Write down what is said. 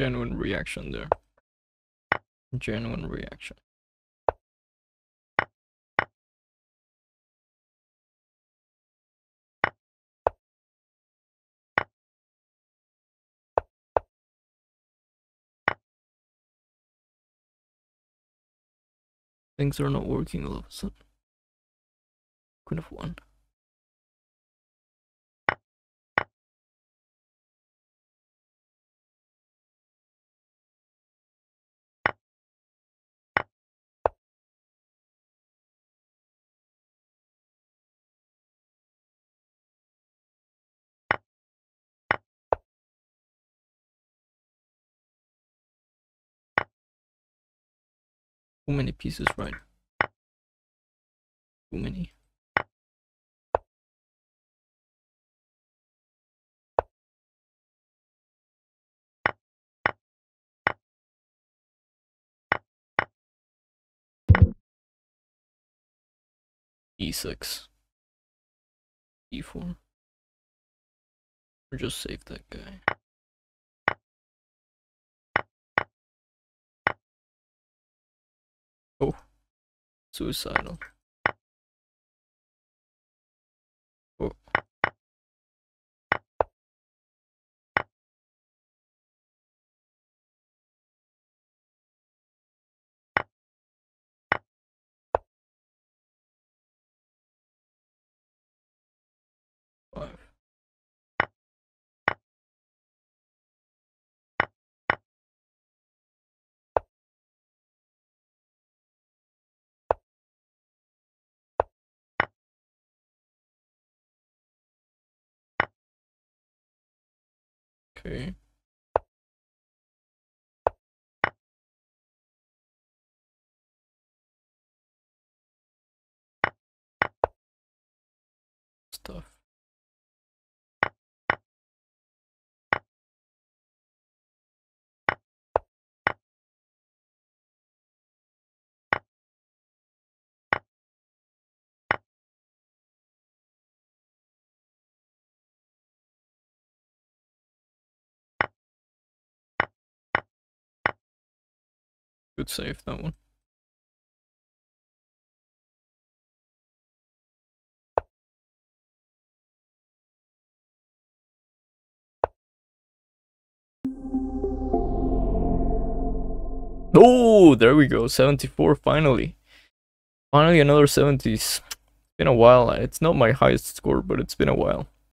Genuine reaction there. Genuine reaction. Things are not working all of a sudden. Queen of one. Too many pieces, right? Too many. E6. E4. Or just save that guy. Suicidal. Okay. Stuff. Good save that one. Oh, there we go. 74 finally. Finally another 70s. It's Been a while. It's not my highest score, but it's been a while.